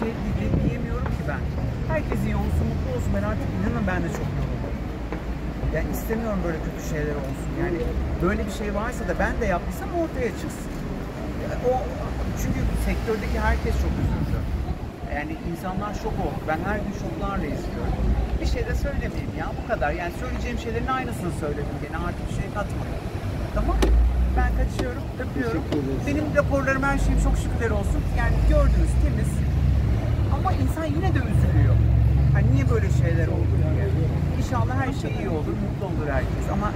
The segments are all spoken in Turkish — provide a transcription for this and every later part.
şey di- diyemiyorum ki ben. Herkes iyi olsun, mutlu olsun. Ben artık inanın ben de çok yoruldum. Yani istemiyorum böyle kötü şeyler olsun. Yani böyle bir şey varsa da ben de yaptıysam ortaya çıksın. Yani O çünkü sektördeki herkes çok üzüldü. Yani insanlar şok oldu. Ben her gün şoklarla izliyorum. Bir şey de söylemeyeyim ya bu kadar. Yani söyleyeceğim şeylerin aynısını söyledim gene artık bir şey katmadım. Tamam Ben kaçıyorum, öpüyorum. Benim raporlarım her şeyim çok şükürler olsun. Yani gördünüz temiz. Yine de üzülüyor. Hani niye böyle şeyler oldu diye. İnşallah her şey iyi olur, mutlu olur herkes. Ama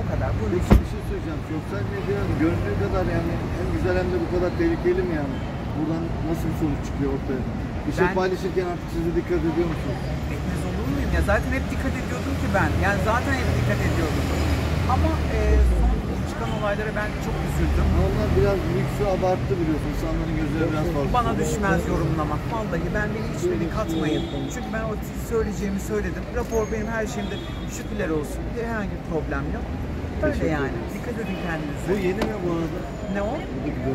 o kadar. Bu Peki bir şey söyleyeceğim. Sosyal medya göründüğü kadar yani hem güzel hem de bu kadar tehlikeli mi yani? Buradan nasıl bir sonuç çıkıyor ortaya? Bir şey Ben- paylaşırken artık siz de dikkat ediyor musunuz? Etmez olur muyum ya? Zaten hep dikkat ediyordum ki ben. Yani zaten hep dikkat ediyordum. Ama e, olaylara ben çok üzüldüm. Onlar biraz lüksü abarttı biliyorsun. İnsanların gözleri biraz fazla. Bana düşmez yorumlamak. Vallahi ben beni hiç beni katmayın. Çünkü ben o söyleyeceğimi söyledim. Rapor benim her şeyimde şükürler olsun. Bir herhangi bir problem yok. Öyle yani. Dikkat edin Bu kendinize. yeni mi bu arada? Ne o? Bu.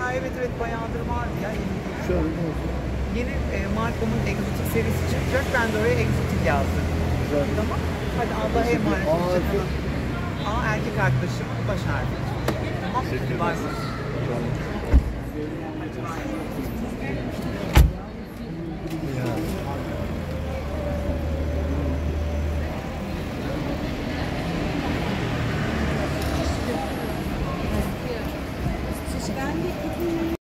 Ha evet evet bayağıdır vardı ya. Yeni, Şöyle olsun? yeni e, markamın egzotik serisi çıkacak. Ben de oraya egzotik yazdım. Güzel. Tamam. Hadi Allah'a emanet olun. Ama erkek arkadaşımın baş harfi. Tamam mı? Var